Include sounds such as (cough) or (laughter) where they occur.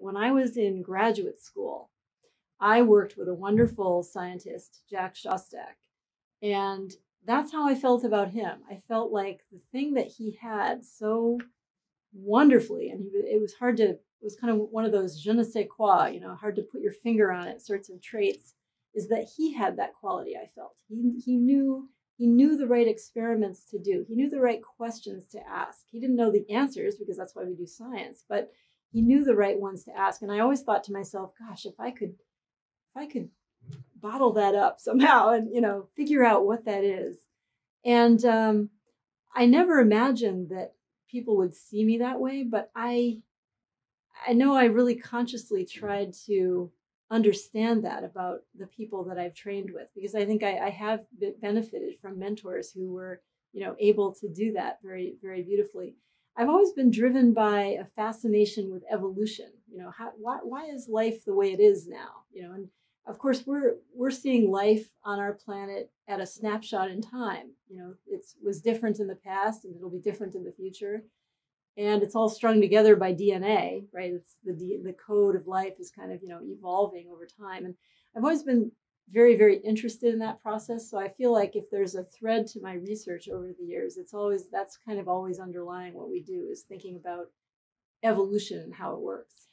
when I was in graduate school, I worked with a wonderful scientist, Jack Szostak, and that's how I felt about him. I felt like the thing that he had so wonderfully, and it was hard to, it was kind of one of those je ne sais quoi, you know, hard to put your finger on it sorts of traits, is that he had that quality. I felt he he knew he knew the right experiments to do. He knew the right questions to ask. He didn't know the answers because that's why we do science, but he knew the right ones to ask. And I always thought to myself, gosh, if I could if I could bottle that up (laughs) somehow and you know figure out what that is and um, i never imagined that people would see me that way but i i know i really consciously tried to understand that about the people that i've trained with because i think i, I have benefited from mentors who were you know able to do that very very beautifully i've always been driven by a fascination with evolution you know how, why, why is life the way it is now you know? And of course we're we're seeing life on our planet at a snapshot in time you know? It was different in the past and it'll be different in the future. And it's all strung together by dna right? It's the the code of life is kind of you know evolving over time. And i've always been very very interested in that process. So i feel like if there's a thread to my research over the years it's always that's kind of always underlying what we do is thinking about evolution and how it works